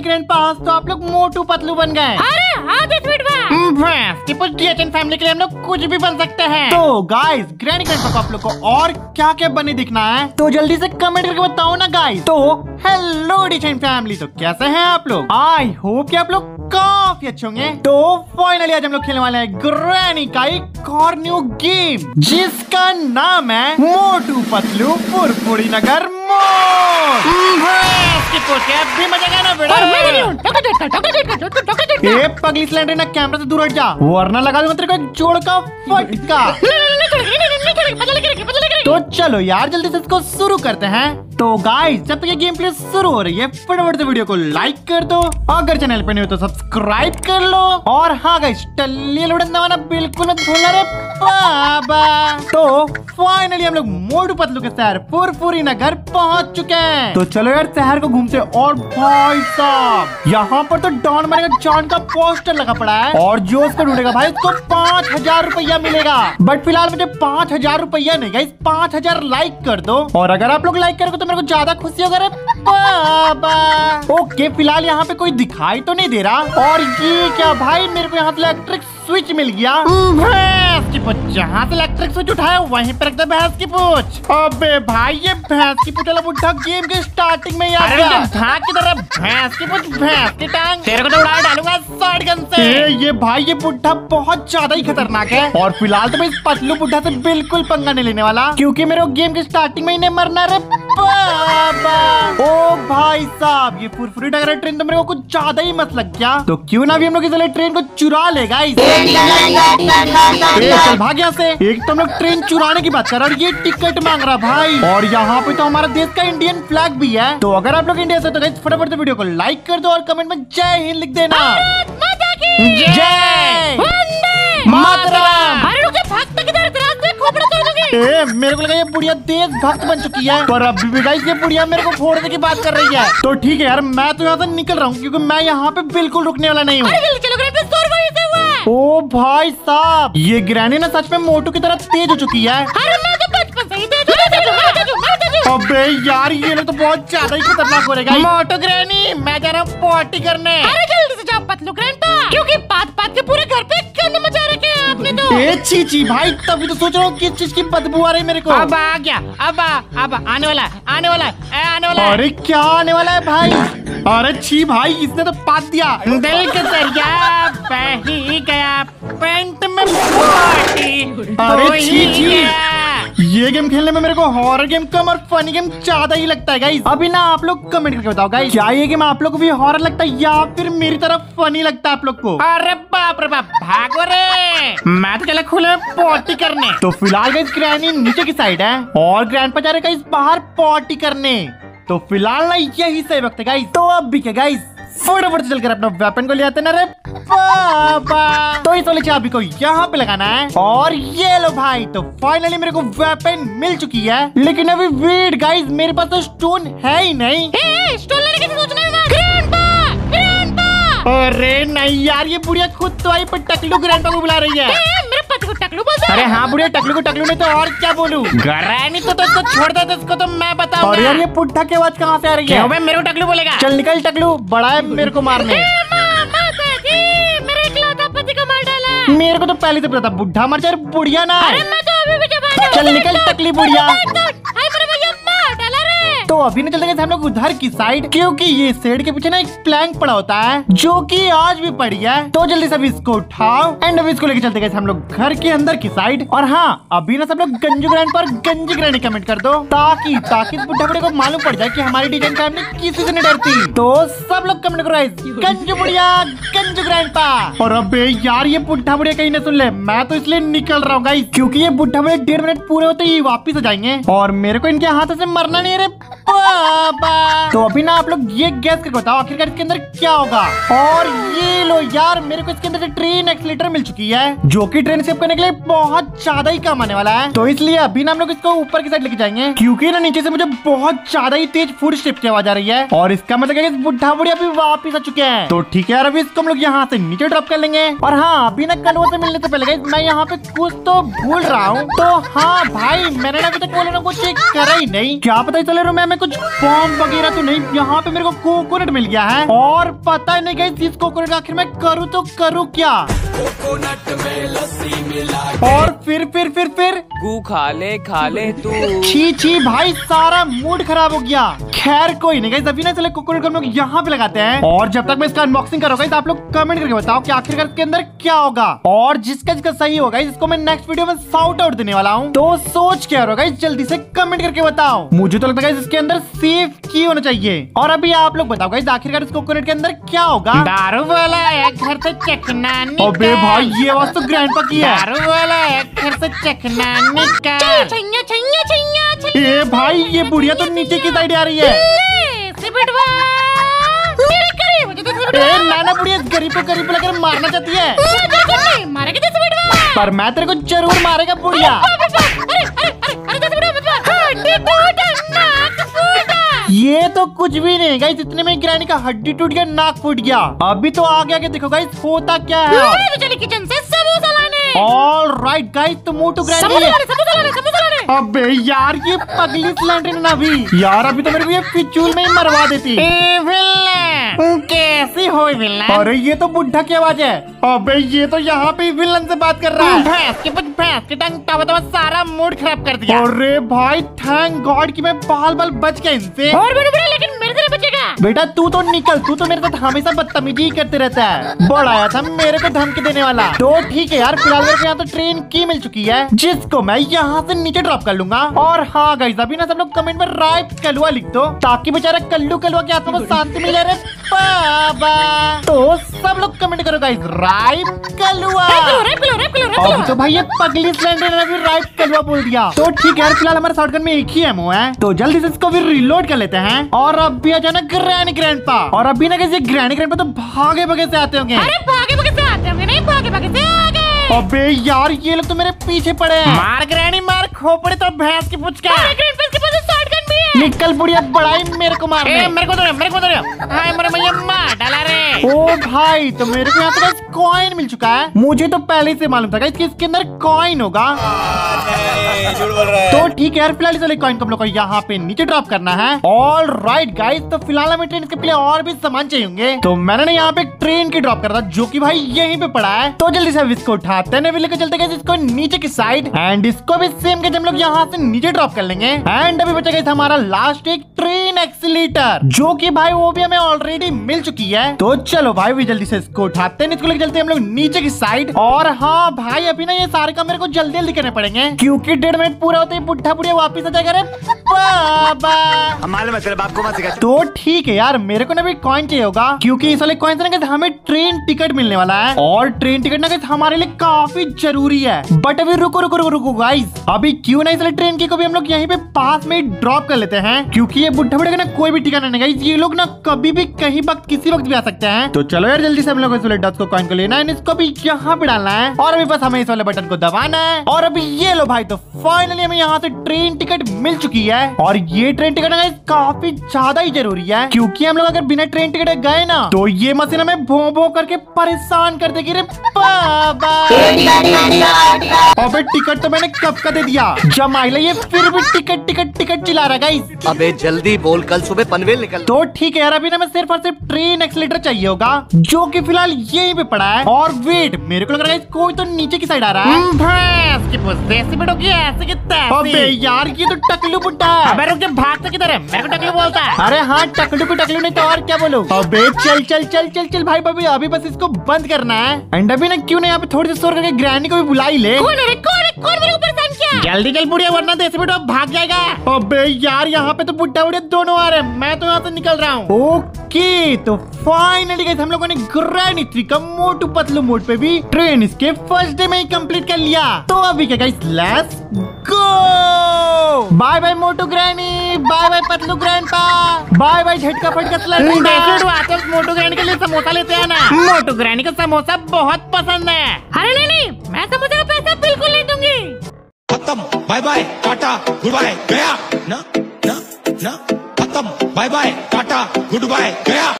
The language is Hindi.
ग्रैंड ग्रैंड पास तो आप लोग मोटू पतलू बन गए। अरे हाँ फैमिली के लिए हम लोग कुछ भी बन सकते हैं। तो गाइस ग्रैंड ग्रैंड को आप लोग को और क्या क्या बने दिखना है? तो जल्दी से कमेंट करके बताओ ना गाइस तो हेलो डिचन फैमिली तो कैसे हैं आप लोग? आई होप कि आप लोग काफ़ी अच्छे होंगे तो फाइनली आज हम लोग खेलने वाले हैं ग्रैनी का एक और न्यू गेम जिसका नाम है मोटू पतलू पुरपुरी नगर हूँ पगली सिलेंडर ना कैमरा से दूर हट जा वरना लगा दूँगा तेरे को एक जोड़ का फटका तो चलो यार जल्दी से इसको शुरू करते हैं तो गाइस जब तक ये गेम प्ले शुरू हो रही है, फटाफट से वीडियो को लाइक कर दो। अगर चैनल पे नहीं हो तो सब्सक्राइब कर लो। और हाँ गाइस टल्ली लुढ़न दबाना बिल्कुल मत भूलना रे। बाबा। तो फाइनली हम लोग मोटू पतलू के शहर फुरफुरी नगर पहुँच चुके हैं। तो चलो यार, शहर को घूमते और भाई साहब, यहाँ पर तो डॉन मारेगा जॉन का पोस्टर लगा पड़ा है। और जो उसको ढूंढेगा भाई, उसको पाँच हज़ार रुपया मिलेगा। बट फ़िलहाल मुझे पाँच हज़ार रुपया नहीं गाइस पाँच हज़ार लाइक कर दो। और अगर आप लोग लाइक करोगे तो मेरे को ज़्यादा खुशी होगा रे। बाबा। ओके फ़िलहाल यहाँ पे कोई दिखाई तो नहीं दे रहा। और ये क्या भाई मेरे को यहाँ इलेक्ट्रिक स्विच मिल गया। भैंस की पूछ। जहाँ से इलेक्ट्रिक स्विच उठाया वहीं पे रख भैंस की पूछ। अबे भाई ये भैंस की पूछ वाला बुढ़ा गेम के स्टार्टिंग में गया। की तरह भैंस की पूछ भैंस की टांग। तेरे को तो उड़ा डालूँगा शॉर्ट गन से। ए, ये भाई ये बुढ़ा बहुत ज़्यादा ही खतरनाक है। और फ़िलहाल तो मैं इस पतलू बुढ़ा से बिल्कुल पंगा नहीं लेने वाला। क्योंकि मेरे गेम के स्टार्टिंग में ही नहीं मरना रे बाबा। ओ भाई साहब ये फुरफुरी नगर ट्रेन तो मेरे को कुछ ज़्यादा ही मत लग गया। तो क्यों ना भी हम लोग इसलिए ट्रेन को चुरा ले गाइस चल भाग यहाँ से। एक तो हम लोग ट्रेन चुराने की बात कर रहे हैं और ये टिकट मांग रहा भाई। और यहाँ पे तो हमारा देश का इंडियन फ्लैग भी है। तो अगर आप लोग इंडिया से तो गाइस फटाफट से वीडियो को लाइक कर दो और कमेंट में जय हिंद लिख देना। जय। ए, मेरे को लगा ये बुढ़िया देशभक्त बन चुकी है। पर अभी भी गाइस ये बुढ़िया मेरे को फोड़ने की बात कर रही है। तो ठीक है यार मैं तो यहाँ से निकल रहा हूँ क्योंकि मैं यहाँ पे बिल्कुल रुकने वाला नहीं हूँ। ओ भाई साहब ये ग्रैनी ना सच में मोटू की तरह तेज हो चुकी है। तो। अबे यार ये तो बहुत ज़्यादा ही खतरनाक हो रहेगा मोटू ग्रैनी मैं जा रहा हूँ पार्टी करने। पतलू ग्रैंडपा क्योंकि बात बात के पूरे घर पे गंद मचा रखे हैं आपने तो? ए ची ची भाई तभी तो सोच रहा हूँ किस चीज़ की बदबू आ रही मेरे को। अब आ गया अब आ, अब आने वाला है, आने वाला है, आने वाला है। अरे क्या आने वाला है भाई? अरे छी भाई इसने तो पात दिया। दिल के दरिया बह ही गया पेंट में अरे छी, छी। ये गेम खेलने में मेरे को हॉरर गेम कम और फनी गेम ज़्यादा ही लगता है गाइस अभी ना आप लोग कमेंट करके बताओ गाइस क्या ये गेम आप लोग को भी हॉरर लगता है या फिर मेरी तरफ़ फनी लगता है आप लोग को? अरे बाप रे बाप भागो रे। मैं तो चला खुले पॉटी करने। तो फ़िलहाल गाइस ग्रैनी नीचे की साइड है और ग्रैंड जा रहे गाइस बाहर पार्टी करने। तो फ़िलहाल ना यही सही वक्त है गाइस तो अब भी क्या गाइस फटाफट चलकर अपना वेपन को ले आते ना रे। बाबा। तो इस वाली चाबी को यहाँ पे लगाना है। और ये लो भाई तो फाइनली मेरे को वेपन मिल चुकी है। लेकिन अभी वेट गाइस मेरे पास तो स्टोन है ही नहीं। ए, स्टोन लेने की सोचना अरे नहीं यार ये बुढ़िया खुद तो आई पर टकलू ग्रैंडपा को बुला रही है। मेरे पति को टकलू बोलता अरे हाँ। बुढ़िया टकलू को टकलू नहीं तो और क्या बोलूँ? ग्रैनी तो तो इसको छोड़ दे तो इसको तो मैं बताऊँगा और यार ये पुट्ठा की आवाज़ कहाँ से आ रही है? मेरे को टकलू बोलेगा। चल निकल टकलू बड़ा है मेरे को मारने। मेरे को तो पहले से पता बुढ़ा मर जाए बुढ़िया ना अरे मैं तो अभी भी जवान चल निकल तकली बुढ़िया। अभी नहीं चलते हम लोग उधर की साइड क्योंकि ये शेड के पीछे ना एक प्लैंक पड़ा होता है, जो कि आज भी पड़ी है। तो जल्दी से इसको उठाओ एंड अभी इसको लेके चलते हम लोग घर के अंदर की साइड और हाँ अभी ना सब लोग गंजू ग्रैंड पर गंजी ग्रैंड कमेंट कर दो, ताकि ताकि बुढ़ा को मालूम पड़ जाए कि हमारी डिज़ाइन फैमिली किसी से नहीं डरती तो सब लोग कमेंट करो गंजू बुढ़िया, गंजू ग्रैंड और अबे यार, ये बुढ़ा बुढ़िया कहीं ना सुन ले, मैं तो इसलिए निकल रहा हूँ गाइस क्योंकि ये बुढ़ा बुढ़िया डेढ़ मिनट पूरे होते ही वापिस आ जाएँगे। और मेरे को इनके हाथों से मरना नहीं है तो अभी ना आप लोग ये गैस करके बताओ, आखिरकार इसके अंदर क्या होगा? और ये लो यार, मेरे को इसके अंदर ट्रेन एक्सीटर मिल चुकी है, जो कि ट्रेन सेव करने के लिए बहुत ज़्यादा ही काम आने वाला है। तो इसलिए अभी ना हम लोग इसको ऊपर की साइड लेके जाएँगे, क्योंकि ना नीचे से मुझे बहुत ज़्यादा ही तेज फुट स्टेप की आवाज़ आ रही है, और इसका मतलब है बुढ़ा बुढ़िया अभी वापिस आ चुके हैं। तो ठीक है यार, अभी इसको हम लोग यहाँ से नीचे ड्रॉप कर लेंगे, और हाँ अभी ना कल से मिलने से पहले मैं यहाँ पे कुछ तो भूल रहा हूँ। तो हाँ भाई, मैंने ना अभी तक वो लोगों को चेक करा ही नहीं। क्या पता चले रूम में कुछ बॉम्ब वगैरह तो नहीं यहाँ पे मेरे को कोकोनट मिल गया है। और पता ही नहीं गई इस कोकोनट आखिर मैं करूँ तो करूँ क्या? कोकोनट में लस्सी मिला और फिर फिर फिर फिर? गू खा ले खा ले तू। छी छी भाई सारा मूड खराब हो गया। खैर कोई नहीं गई अभी ना चले कोकोनट को हम लोग यहाँ पे लगाते हैं। और जब तक मैं इसका अनबॉक्सिंग करूँगा तो आप लोग कमेंट करके बताओ कि आखिरकार इसके अंदर क्या होगा। और जिसका जिसका सही होगा इसको मैं नेक्स्ट वीडियो में साउट आउट देने वाला हूँ। तो सोच क्या होगा जल्दी से कमेंट करके बताओ। मुझे तो लगता है इसके अंदर सेफ़ की होना चाहिए। और अभी आप लोग बताओ गाइस आखिरकार इस कोकोनट के अंदर क्या होगा? दारू वाला है घर से चखना अबे भाई ये आवाज़ तो ग्रैंडपा की है। दारू वाला है घर से चखना निकाल। छैया छैया छैया ए भाई ये बुढ़िया तो नीचे की साइड आ रही है। सिबिटवा मेरे करीब मुझे तो ए नाना बुढ़िया गरीब को गरीब लगा मारना चाहती है। मारेगा तो पर मैं तेरे को ज़रूर मारेगा बुढ़िया। ये तो कुछ भी नहीं गाइस इतने में ग्रैनी का हड्डी टूट गया नाक फूट गया. अभी तो आगे आगे देखो गाइस होता क्या है? अरे तो किचन से समोसा लाने ऑल राइट गाइस तो मोटू ग्रैनी अबे यार ये पगली सिलेंडर ना अभी. यार अभी तो मेरे को ये पिचूल में ही मरवा देती. कैसी हो विलन? अरे ये तो बुढ़ा की आवाज़ है। अबे ये तो यहाँ पे विलन से बात कर रहा है। भैंस के कुछ भैंस के टंग तब तब सारा मूड खराब कर दिया। अरे भाई थैंक गॉड कि मैं बाल बाल बच गए इनसे। और बड़े बड़े लेकिन बेटा तू तो निकल तू तो मेरे साथ हमेशा बदतमीजी ही करते रहता है। बड़ा आया था मेरे को धमकी देने वाला। तो ठीक है यार फ़िलहाल मेरे को यहाँ तो ट्रेन की मिल चुकी है जिसको मैं यहाँ से नीचे ड्रॉप कर लूँगा। और हाँ गाइस अभी ना सब लोग कमेंट में राइट कलुआ लिख दो ताकि बेचारा कल्लू कलुआ के आत्मा को शांति मिल जाए। रे बाबा! तो सब लोग कमेंट करो गाइस राइट कलुआ। करो तो भाई ये पगली सिलेंडर ने भी राइट कलुआ बोल दिया। तो ठीक है यार फ़िलहाल हमारे शॉटगन में एक ही एमओ है। तो जल्दी से इसको भी रिलोड कर लेते हैं। और अब भी आ जाना ग्रैनी ग्रैंडपा और अभी ना कैसे ग्रैनी ग्रैंडपा तो भागे भागे से आते होंगे। अरे भागे भागे से आते होंगे नहीं भागे भागे से आ गए अबे यार ये लोग तो मेरे पीछे पड़े हैं। मार ग्रैनी मार खोपड़े तो भैंस की पुछ का अरे ग्रैंड के पास शॉटगन भी है। निकल बुढ़िया बड़ाई मेरे को ए मेरे को दो मेरे को दो हाय मेरे भैया मार डाला रे। ओ भाई तो मेरे को यहाँ पे कॉइन मिल चुका है। मुझे तो पहले से मालूम था गाइस इसके अंदर कॉइन होगा। तो ठीक है यार, फ़िलहाल इस वाले कॉइन को हम लोग को यहाँ पे नीचे ड्रॉप करना है। ऑल राइट गाइस तो फ़िलहाल हमें ट्रेन के लिए और भी सामान चाहिए होंगे। तो मैंने यहाँ पे ट्रेन की ड्रॉप करा था, जो कि भाई यहीं पे पड़ा है। तो जल्दी से इसको उठाते हैं लेकर चलते गए इसको नीचे की साइड एंड इसको भी सेम के हम लोग यहाँ से नीचे ड्रॉप कर लेंगे। एंड अभी बचा गया था हमारा लास्ट एक ट्रेन एक्सीटर जो कि भाई वो भी हमें ऑलरेडी मिल चुकी है। तो चलो भाई भी जल्दी से इसको उठाते हैं, इसको लेकर चलते हम लोग नीचे की साइड और हाँ भाई, अभी ना ये सारे काम मेरे को जल्दी जल्दी करने पड़ेंगे, क्योंकि डेढ़ मिनट पूरा होते ही बुढ़ा बुढ़िया वापिस आ जाएगा बाबा। मालूम है तेरे बाप को मत सिखा तो। ठीक है यार मेरे को ना भी कॉइन चाहिए होगा क्योंकि इस वाले कॉइन से ना हमें ट्रेन टिकट मिलने वाला है। और ट्रेन टिकट ना हमारे लिए काफ़ी ज़रूरी है। बट अभी रुको रुको रुको रुको गाइस अभी क्यों ना इसलिए ट्रेन की को भी हम लोग यहीं पे पास में ड्रॉप कर लेते हैं? क्योंकि ये बुढ़ा बुढ़े का ना कोई भी ठिकाना नहीं गाइस ये लोग ना कभी भी कहीं वक्त किसी वक्त भी आ सकते हैं। तो चलो यार जल्दी से हम लोग इस वाले डॉट्स को कॉइन को लेना है इसको भी यहाँ पे डालना है। और अभी बस हमें इस वाले बटन को दबाना है। और अभी ये लो भाई तो फाइनली हमें यहाँ से ट्रेन टिकट मिल चुकी है। और ये ट्रेन टिकट ना काफ़ी ज़्यादा ही ज़रूरी है क्योंकि हम लोग अगर बिना ट्रेन टिकट गए ना तो ये मशीन हमें भो भो करके परेशान कर देगी रे। अबे टिकट तो मैंने कब का दे दिया? जमाइला ये फिर भी टिकट टिकट टिकट चिल्ला रहा है गाइस अबे जल्दी बोल कल सुबह पनवेल निकल। तो ठीक है यार अभी ना मैं सिर्फ़ और सिर्फ़ ट्रेन एक्सीटर चाहिए होगा जो कि फ़िलहाल यहीं पे पड़ा है। और वेट मेरे को लग रहा है कोई तो नीचे की साइड आ रहा है। ऐसे की अबे यार ये तो टकलू बुड्ढा है। अबे रुक जा भाग तो किधर है? मेरे को टकलू बोलता है। अरे हाँ टकलू को टकलू नहीं तो और क्या बोलो? अबे चल चल चल चल चल भाई भाभी अभी बस इसको बंद करना है। एंड अभी ना क्यों ना यहाँ पे थोड़ी सी शोर करके ग्रैनी को भी बुला ही ले। कौन है कौन है कौन मेरे को परेशान किया जल्दी चल बुढ़िया वरना देसी बेटो भाग जाएगा। अबे यार यहाँ पे तो बुढ़ा बुढ़िया दोनों आ रहे हैं। मैं तो यहाँ से निकल रहा हूँ। ओके तो फाइनली गाइस हम लोगों ने ग्रैनी थ्री का मोटू पतलू मोड पे भी ट्रेन इसके फ़र्स्ट डे में ही कंप्लीट कर लिया। तो अभी क्या guys let's go bye bye Motu granny bye bye Patlu grandpa bye bye Jhatka फटका आते वक्त मोटू ग्रैनी के लिए समोसा लेते हैं ना मोटू ग्रैनी का समोसा बहुत पसंद है अरे नहीं नहीं मैं समोसे का पैसा बिल्कुल नहीं दूँगी खत्म bye bye tata good bye गया. ना ना ना खत्म bye bye tata good bye गया.